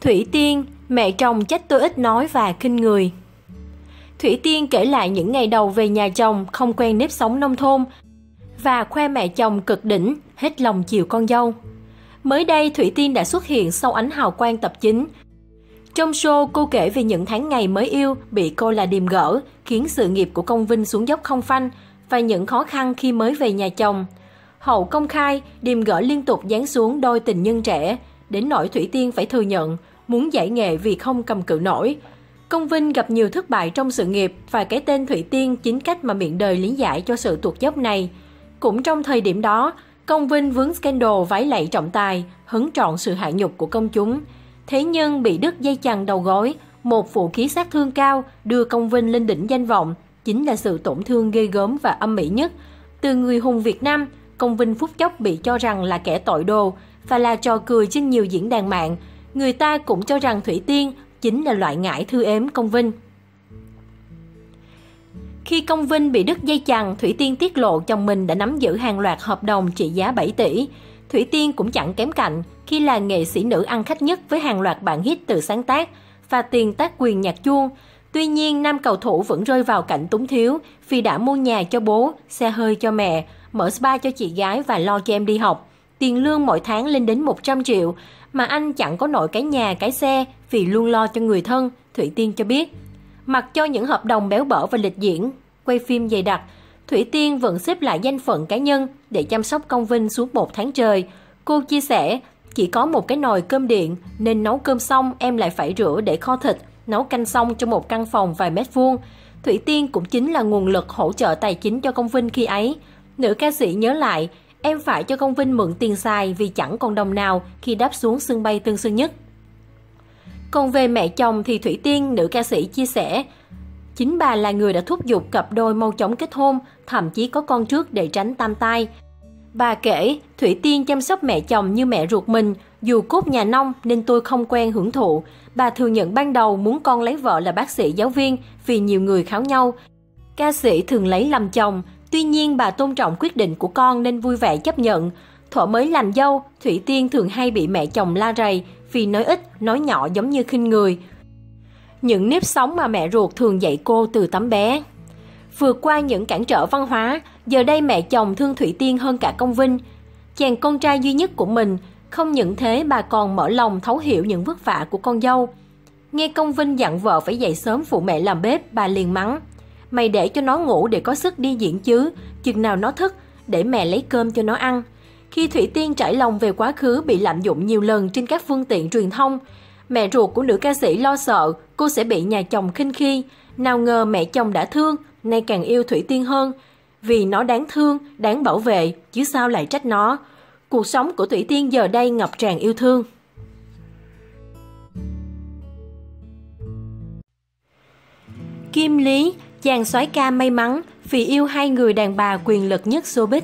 Thủy Tiên, mẹ chồng trách tôi ít nói và kinh người. Thủy Tiên kể lại những ngày đầu về nhà chồng không quen nếp sống nông thôn và khoe mẹ chồng cực đỉnh, hết lòng chiều con dâu. Mới đây, Thủy Tiên đã xuất hiện sau ánh hào quang tập chính. Trong show, cô kể về những tháng ngày mới yêu bị cô là điềm gỡ, khiến sự nghiệp của công Vinh xuống dốc không phanh và những khó khăn khi mới về nhà chồng. Hậu công khai, điềm gỡ liên tục dán xuống đôi tình nhân trẻ, đến nỗi Thủy Tiên phải thừa nhận muốn giải nghệ vì không cầm cự nổi. Công Vinh gặp nhiều thất bại trong sự nghiệp và cái tên Thủy Tiên chính cách mà miệng đời lý giải cho sự tuột dốc này. Cũng trong thời điểm đó, Công Vinh vướng scandal vái lạy trọng tài, hứng trọn sự hạ nhục của công chúng. Thế nhưng bị đứt dây chằng đầu gối, một vũ khí sát thương cao đưa Công Vinh lên đỉnh danh vọng, chính là sự tổn thương ghê gớm và âm mỹ nhất. Từ người hùng Việt Nam, Công Vinh phút chốc bị cho rằng là kẻ tội đồ và là trò cười trên nhiều diễn đàn mạng. Người ta cũng cho rằng Thủy Tiên chính là loại ngải thư ếm Công Vinh. Khi Công Vinh bị đứt dây chằng, Thủy Tiên tiết lộ chồng mình đã nắm giữ hàng loạt hợp đồng trị giá 7 tỷ. Thủy Tiên cũng chẳng kém cạnh khi là nghệ sĩ nữ ăn khách nhất với hàng loạt bản hit từ sáng tác và tiền tác quyền nhạc chuông. Tuy nhiên, nam cầu thủ vẫn rơi vào cảnh túng thiếu vì đã mua nhà cho bố, xe hơi cho mẹ, mở spa cho chị gái và lo cho em đi học. Tiền lương mỗi tháng lên đến 100 triệu, mà anh chẳng có nổi cái nhà, cái xe vì luôn lo cho người thân, Thủy Tiên cho biết. Mặc cho những hợp đồng béo bở và lịch diễn, quay phim dày đặc, Thủy Tiên vẫn xếp lại danh phận cá nhân để chăm sóc công vinh suốt một tháng trời. Cô chia sẻ, chỉ có một cái nồi cơm điện nên nấu cơm xong em lại phải rửa để kho thịt, nấu canh xong trong một căn phòng vài mét vuông. Thủy Tiên cũng chính là nguồn lực hỗ trợ tài chính cho công vinh khi ấy. Nữ ca sĩ nhớ lại, em phải cho công vinh mượn tiền xài vì chẳng còn đồng nào khi đáp xuống sân bay Tân Sơn Nhất. Còn về mẹ chồng thì Thủy Tiên, nữ ca sĩ chia sẻ, chính bà là người đã thúc giục cặp đôi mau chóng kết hôn, thậm chí có con trước để tránh tam tai. Bà kể, Thủy Tiên chăm sóc mẹ chồng như mẹ ruột mình, dù cốt nhà nông nên tôi không quen hưởng thụ. Bà thừa nhận ban đầu muốn con lấy vợ là bác sĩ giáo viên vì nhiều người kháo nhau. Ca sĩ thường lấy làm chồng, tuy nhiên bà tôn trọng quyết định của con nên vui vẻ chấp nhận. Thuở mới làm dâu, Thủy Tiên thường hay bị mẹ chồng la rầy vì nói ít, nói nhỏ giống như khinh người. Những nếp sống mà mẹ ruột thường dạy cô từ tấm bé. Vượt qua những cản trở văn hóa, giờ đây mẹ chồng thương Thủy Tiên hơn cả công Vinh. Chàng con trai duy nhất của mình, không những thế bà còn mở lòng thấu hiểu những vất vả của con dâu. Nghe công Vinh dặn vợ phải dậy sớm phụ mẹ làm bếp, bà liền mắng. Mày để cho nó ngủ để có sức đi diễn chứ, chừng nào nó thức, để mẹ lấy cơm cho nó ăn. Khi Thủy Tiên trải lòng về quá khứ bị lạm dụng nhiều lần trên các phương tiện truyền thông, mẹ ruột của nữ ca sĩ lo sợ cô sẽ bị nhà chồng khinh khi. Nào ngờ mẹ chồng đã thương, nay càng yêu Thủy Tiên hơn. Vì nó đáng thương, đáng bảo vệ, chứ sao lại trách nó. Cuộc sống của Thủy Tiên giờ đây ngập tràn yêu thương. Kim Lý, chàng soái ca may mắn vì yêu hai người đàn bà quyền lực nhất showbiz.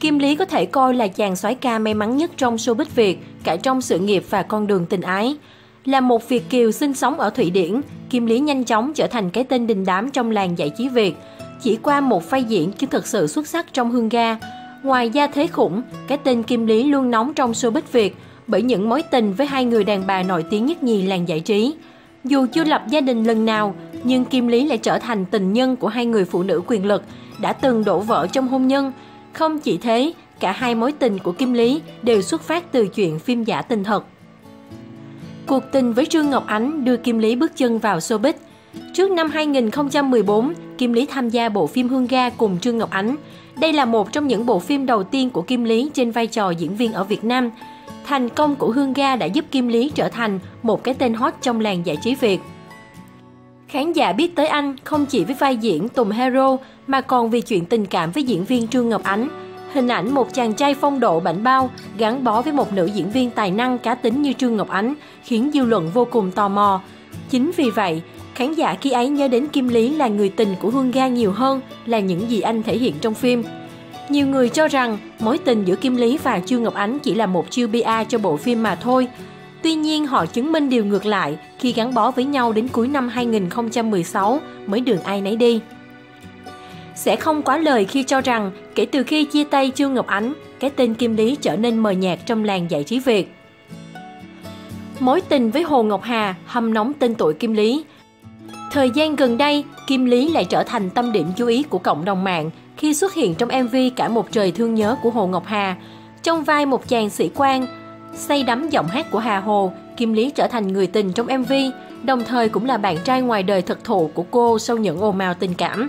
Kim Lý có thể coi là chàng soái ca may mắn nhất trong showbiz Việt, cả trong sự nghiệp và con đường tình ái. Là một Việt kiều sinh sống ở Thụy Điển, Kim Lý nhanh chóng trở thành cái tên đình đám trong làng giải trí Việt. Chỉ qua một vai diễn chứ thực sự xuất sắc trong hương ga. Ngoài gia thế khủng, cái tên Kim Lý luôn nóng trong showbiz Việt bởi những mối tình với hai người đàn bà nổi tiếng nhất nhì làng giải trí. Dù chưa lập gia đình lần nào, nhưng Kim Lý lại trở thành tình nhân của hai người phụ nữ quyền lực đã từng đổ vỡ trong hôn nhân. Không chỉ thế, cả hai mối tình của Kim Lý đều xuất phát từ chuyện phim giả tình thật. Cuộc tình với Trương Ngọc Ánh đưa Kim Lý bước chân vào showbiz. Trước năm 2014, Kim Lý tham gia bộ phim Hương Ga cùng Trương Ngọc Ánh. Đây là một trong những bộ phim đầu tiên của Kim Lý trên vai trò diễn viên ở Việt Nam. Thành công của Hương Ga đã giúp Kim Lý trở thành một cái tên hot trong làng giải trí Việt. Khán giả biết tới anh không chỉ với vai diễn Tùng Hero mà còn vì chuyện tình cảm với diễn viên Trương Ngọc Ánh. Hình ảnh một chàng trai phong độ bảnh bao gắn bó với một nữ diễn viên tài năng cá tính như Trương Ngọc Ánh khiến dư luận vô cùng tò mò. Chính vì vậy, khán giả khi ấy nhớ đến Kim Lý là người tình của Hương Ga nhiều hơn là những gì anh thể hiện trong phim. Nhiều người cho rằng mối tình giữa Kim Lý và Trương Ngọc Ánh chỉ là một chiêu PR cho bộ phim mà thôi. Tuy nhiên họ chứng minh điều ngược lại khi gắn bó với nhau đến cuối năm 2016 mới đường ai nấy đi. Sẽ không quá lời khi cho rằng kể từ khi chia tay Trương Ngọc Ánh, cái tên Kim Lý trở nên mờ nhạt trong làng giải trí Việt. Mối tình với Hồ Ngọc Hà hâm nóng tên tuổi Kim Lý. Thời gian gần đây, Kim Lý lại trở thành tâm điểm chú ý của cộng đồng mạng khi xuất hiện trong MV Cả một trời thương nhớ của Hồ Ngọc Hà. Trong vai một chàng sĩ quan, say đắm giọng hát của Hà Hồ, Kim Lý trở thành người tình trong MV, đồng thời cũng là bạn trai ngoài đời thực thụ của cô sau những ồn ào tình cảm.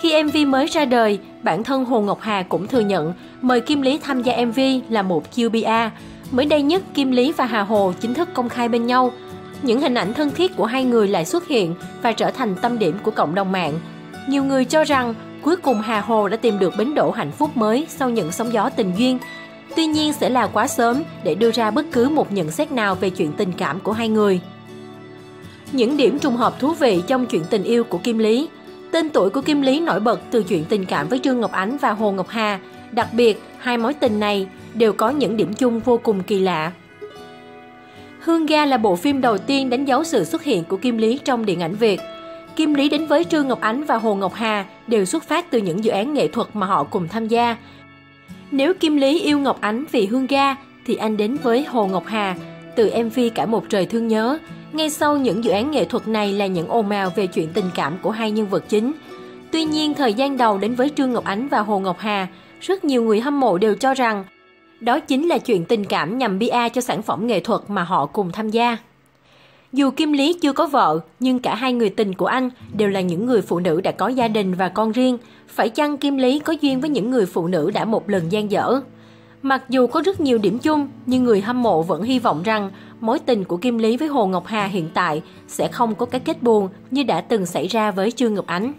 Khi MV mới ra đời, bản thân Hồ Ngọc Hà cũng thừa nhận mời Kim Lý tham gia MV là một QBA. Mới đây nhất, Kim Lý và Hà Hồ chính thức công khai bên nhau. Những hình ảnh thân thiết của hai người lại xuất hiện và trở thành tâm điểm của cộng đồng mạng. Nhiều người cho rằng cuối cùng Hà Hồ đã tìm được bến đỗ hạnh phúc mới sau những sóng gió tình duyên. Tuy nhiên sẽ là quá sớm để đưa ra bất cứ một nhận xét nào về chuyện tình cảm của hai người. Những điểm trùng hợp thú vị trong chuyện tình yêu của Kim Lý Tên tuổi của Kim Lý nổi bật từ chuyện tình cảm với Trương Ngọc Ánh và Hồ Ngọc Hà. Đặc biệt, hai mối tình này đều có những điểm chung vô cùng kỳ lạ. Hương Ga là bộ phim đầu tiên đánh dấu sự xuất hiện của Kim Lý trong điện ảnh Việt. Kim Lý đến với Trương Ngọc Ánh và Hồ Ngọc Hà đều xuất phát từ những dự án nghệ thuật mà họ cùng tham gia. Nếu Kim Lý yêu Ngọc Ánh vì Hương Ga, thì anh đến với Hồ Ngọc Hà từ MV Cả một trời thương nhớ ngay sau những dự án nghệ thuật này là những ồn ào về chuyện tình cảm của hai nhân vật chính. Tuy nhiên, thời gian đầu đến với Trương Ngọc Ánh và Hồ Ngọc Hà, rất nhiều người hâm mộ đều cho rằng đó chính là chuyện tình cảm nhằm bia cho sản phẩm nghệ thuật mà họ cùng tham gia. Dù Kim Lý chưa có vợ, nhưng cả hai người tình của anh đều là những người phụ nữ đã có gia đình và con riêng. Phải chăng Kim Lý có duyên với những người phụ nữ đã một lần gian dở? Mặc dù có rất nhiều điểm chung, nhưng người hâm mộ vẫn hy vọng rằng mối tình của Kim Lý với Hồ Ngọc Hà hiện tại sẽ không có cái kết buồn như đã từng xảy ra với Trương Ngọc Ánh.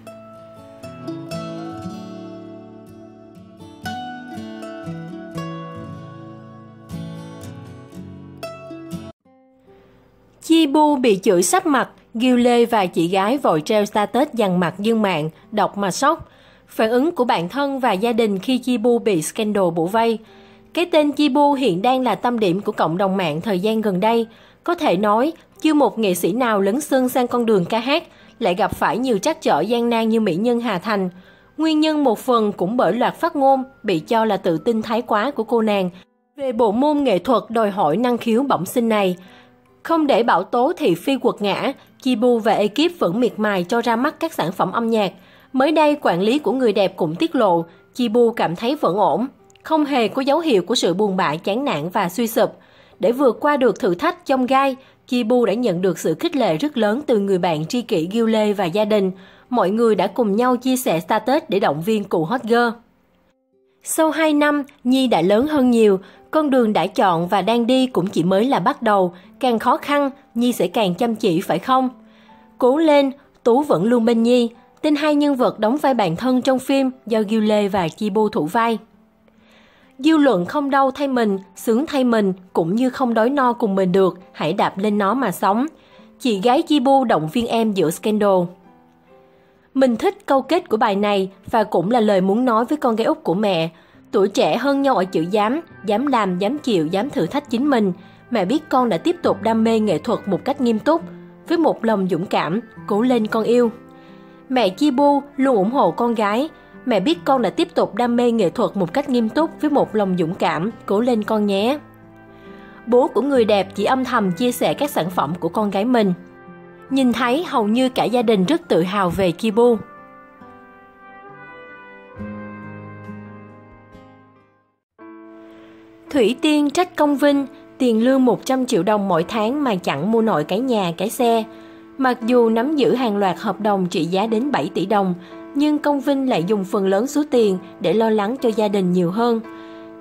Chi bị chửi sắp mặt, Gil Lê và chị gái vội treo status dằn mặt dân mạng, đọc mà sốc. Phản ứng của bản thân và gia đình khi Chi bị scandal bủ vây – cái tên Jibu hiện đang là tâm điểm của cộng đồng mạng thời gian gần đây. Có thể nói, chưa một nghệ sĩ nào lấn sân sang con đường ca hát lại gặp phải nhiều trắc trở gian nan như mỹ nhân Hà Thành. Nguyên nhân một phần cũng bởi loạt phát ngôn bị cho là tự tin thái quá của cô nàng về bộ môn nghệ thuật đòi hỏi năng khiếu bẩm sinh này. Không để bảo tố thị phi quật ngã, Chibu và ekip vẫn miệt mài cho ra mắt các sản phẩm âm nhạc. Mới đây, quản lý của người đẹp cũng tiết lộ, Chibu cảm thấy vẫn ổn, không hề có dấu hiệu của sự buồn bã chán nản và suy sụp. Để vượt qua được thử thách trong gai, Kibu đã nhận được sự khích lệ rất lớn từ người bạn tri kỷ Gil Lê và gia đình. Mọi người đã cùng nhau chia sẻ status để động viên cụ hot girl. Sau 2 năm, Nhi đã lớn hơn nhiều, con đường đã chọn và đang đi cũng chỉ mới là bắt đầu, càng khó khăn, Nhi sẽ càng chăm chỉ phải không? Cố lên, Tú vẫn luôn bên Nhi, tên hai nhân vật đóng vai bản thân trong phim do Gil Lê và Chi Bu thủ vai. Dư luận không đau thay mình, sướng thay mình, cũng như không đói no cùng mình được, hãy đạp lên nó mà sống. Chị gái Chi Bu động viên em giữa scandal. Mình thích câu kết của bài này và cũng là lời muốn nói với con gái út của mẹ. Tuổi trẻ hơn nhau ở chữ dám, dám làm, dám chịu, dám thử thách chính mình. Mẹ biết con đã tiếp tục đam mê nghệ thuật một cách nghiêm túc, với một lòng dũng cảm, cố lên con yêu. Mẹ Chi Bu luôn ủng hộ con gái, Mẹ biết con đã tiếp tục đam mê nghệ thuật một cách nghiêm túc với một lòng dũng cảm, cố lên con nhé. Bố của người đẹp chỉ âm thầm chia sẻ các sản phẩm của con gái mình. Nhìn thấy hầu như cả gia đình rất tự hào về Kibu. Thủy Tiên trách công vinh, tiền lương 100 triệu đồng mỗi tháng mà chẳng mua nổi cái nhà, cái xe. Mặc dù nắm giữ hàng loạt hợp đồng trị giá đến 7 tỷ đồng, nhưng công vinh lại dùng phần lớn số tiền để lo lắng cho gia đình nhiều hơn.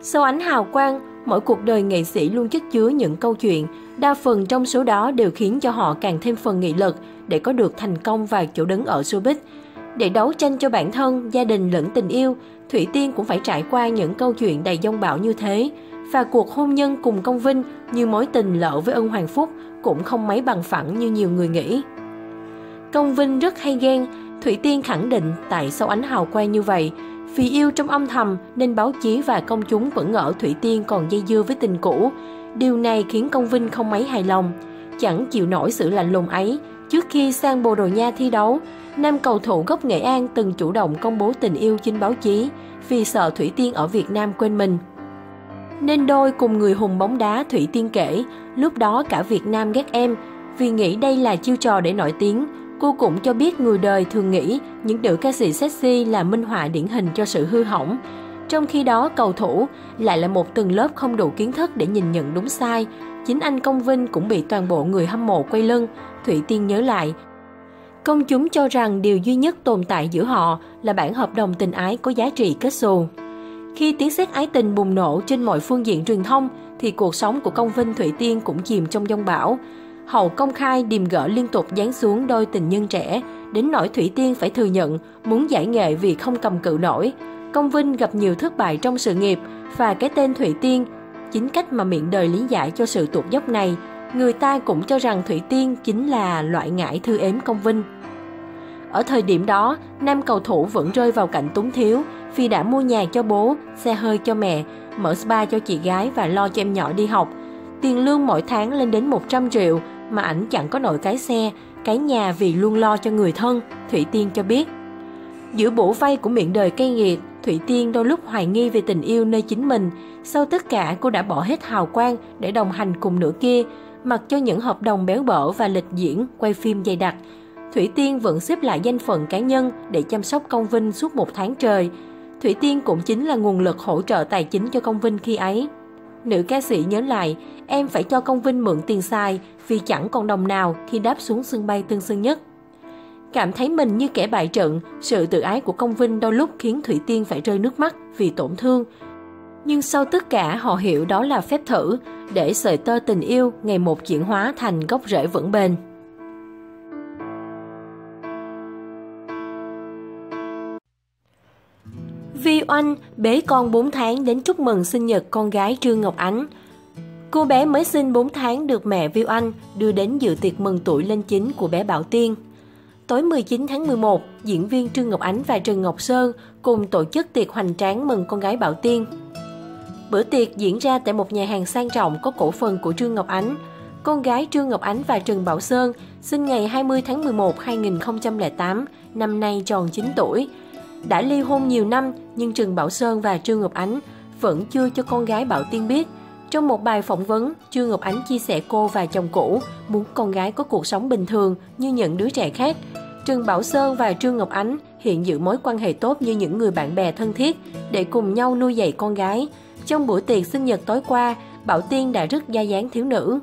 Sau ánh hào quang, mỗi cuộc đời nghệ sĩ luôn chất chứa những câu chuyện, đa phần trong số đó đều khiến cho họ càng thêm phần nghị lực để có được thành công và chỗ đứng ở showbiz. Để đấu tranh cho bản thân, gia đình lẫn tình yêu, Thủy Tiên cũng phải trải qua những câu chuyện đầy dông bão như thế. Và cuộc hôn nhân cùng công vinh như mối tình lỡ với ân Hoàng Phúc cũng không mấy bằng phẳng như nhiều người nghĩ. Công Vinh rất hay ghen, Thủy Tiên khẳng định tại sao ánh hào quang như vậy, vì yêu trong âm thầm nên báo chí và công chúng vẫn ngỡ Thủy Tiên còn dây dưa với tình cũ. Điều này khiến công Vinh không mấy hài lòng, chẳng chịu nổi sự lạnh lùng ấy. Trước khi sang Bồ Đồ Nha thi đấu, nam cầu thủ gốc Nghệ An từng chủ động công bố tình yêu trên báo chí vì sợ Thủy Tiên ở Việt Nam quên mình. Nên đôi cùng người hùng bóng đá Thủy Tiên kể, lúc đó cả Việt Nam ghét em, vì nghĩ đây là chiêu trò để nổi tiếng. Cô cũng cho biết người đời thường nghĩ những nữ ca sĩ sexy là minh họa điển hình cho sự hư hỏng. Trong khi đó, cầu thủ lại là một tầng lớp không đủ kiến thức để nhìn nhận đúng sai. Chính anh Công Vinh cũng bị toàn bộ người hâm mộ quay lưng. Thủy Tiên nhớ lại, Công chúng cho rằng điều duy nhất tồn tại giữa họ là bản hợp đồng tình ái có giá trị kết xù. Khi tiếng sét ái tình bùng nổ trên mọi phương diện truyền thông, thì cuộc sống của công vinh Thủy Tiên cũng chìm trong giông bão. Hậu công khai điềm gỡ liên tục dán xuống đôi tình nhân trẻ, đến nỗi Thủy Tiên phải thừa nhận muốn giải nghệ vì không cầm cự nổi. Công Vinh gặp nhiều thất bại trong sự nghiệp và cái tên Thủy Tiên, chính cách mà miệng đời lý giải cho sự tụt dốc này, người ta cũng cho rằng Thủy Tiên chính là loại ngải thư ếm Công Vinh. Ở thời điểm đó, nam cầu thủ vẫn rơi vào cảnh túng thiếu phi đã mua nhà cho bố, xe hơi cho mẹ, mở spa cho chị gái và lo cho em nhỏ đi học. Tiền lương mỗi tháng lên đến 100 triệu mà ảnh chẳng có nổi cái xe, cái nhà vì luôn lo cho người thân, Thủy Tiên cho biết. Giữa bổ vay của miệng đời cay nghiệt, Thủy Tiên đôi lúc hoài nghi về tình yêu nơi chính mình. Sau tất cả, cô đã bỏ hết hào quang để đồng hành cùng nửa kia, mặc cho những hợp đồng béo bở và lịch diễn, quay phim dày đặc. Thủy Tiên vẫn xếp lại danh phận cá nhân để chăm sóc công vinh suốt một tháng trời. Thủy Tiên cũng chính là nguồn lực hỗ trợ tài chính cho công vinh khi ấy. Nữ ca sĩ nhớ lại, em phải cho công vinh mượn tiền xài vì chẳng còn đồng nào khi đáp xuống sân bay Tân Sơn Nhất. Cảm thấy mình như kẻ bại trận, sự tự ái của công vinh đôi lúc khiến Thủy Tiên phải rơi nước mắt vì tổn thương. Nhưng sau tất cả họ hiểu đó là phép thử, để sợi tơ tình yêu ngày một chuyển hóa thành gốc rễ vững bền. Vi Oanh bế con 4 tháng đến chúc mừng sinh nhật con gái Trương Ngọc Ánh. Cô bé mới sinh 4 tháng được mẹ Vi Oanh đưa đến dự tiệc mừng tuổi lên chính của bé Bảo Tiên. Tối 19 tháng 11, diễn viên Trương Ngọc Ánh và Trần Ngọc Sơn cùng tổ chức tiệc hoành tráng mừng con gái Bảo Tiên. Bữa tiệc diễn ra tại một nhà hàng sang trọng có cổ phần của Trương Ngọc Ánh. Con gái Trương Ngọc Ánh và Trần Bảo Sơn sinh ngày 20 tháng 11 2008, năm nay tròn 9 tuổi, đã ly hôn nhiều năm nhưng Trần Bảo Sơn và Trương Ngọc Ánh vẫn chưa cho con gái Bảo Tiên biết. Trong một bài phỏng vấn, Trương Ngọc Ánh chia sẻ cô và chồng cũ muốn con gái có cuộc sống bình thường như những đứa trẻ khác. Trần Bảo Sơn và Trương Ngọc Ánh hiện giữ mối quan hệ tốt như những người bạn bè thân thiết để cùng nhau nuôi dạy con gái. Trong buổi tiệc sinh nhật tối qua, Bảo Tiên đã rất da dáng thiếu nữ.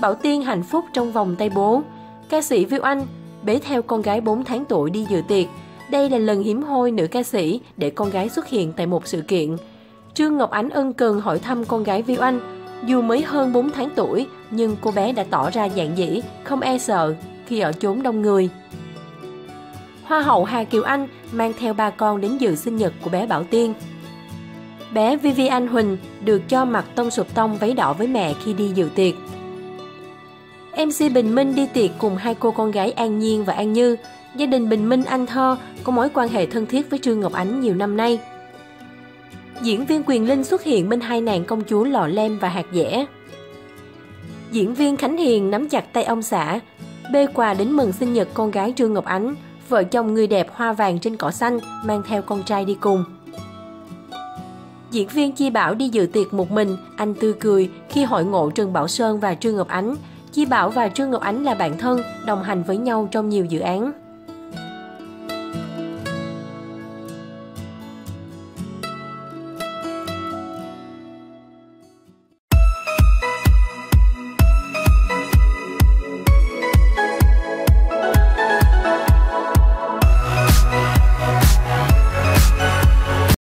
Bảo Tiên hạnh phúc trong vòng tay bố. Ca sĩ Viu Anh bế theo con gái 4 tháng tuổi đi dự tiệc, đây là lần hiếm hoi nữ ca sĩ để con gái xuất hiện tại một sự kiện. Trương Ngọc Ánh ân cần hỏi thăm con gái Viu Anh. Dù mới hơn 4 tháng tuổi, nhưng cô bé đã tỏ ra dạng dĩ, không e sợ khi ở chốn đông người. Hoa hậu Hà Kiều Anh mang theo ba con đến dự sinh nhật của bé Bảo Tiên. Bé Vivian Huỳnh được cho mặc tông sụp tông váy đỏ với mẹ khi đi dự tiệc. MC Bình Minh đi tiệc cùng hai cô con gái An Nhiên và An Như gia đình Bình Minh Anh Thơ có mối quan hệ thân thiết với Trương Ngọc Ánh nhiều năm nay. Diễn viên Quyền Linh xuất hiện bên hai nàng công chúa lọ Lem và Hạt Dẻ. Diễn viên Khánh Hiền nắm chặt tay ông xã, bê quà đến mừng sinh nhật con gái Trương Ngọc Ánh, vợ chồng người đẹp hoa vàng trên cỏ xanh mang theo con trai đi cùng. Diễn viên Chi Bảo đi dự tiệc một mình, anh tươi cười khi hội ngộ Trần Bảo Sơn và Trương Ngọc Ánh. Chi Bảo và Trương Ngọc Ánh là bạn thân, đồng hành với nhau trong nhiều dự án.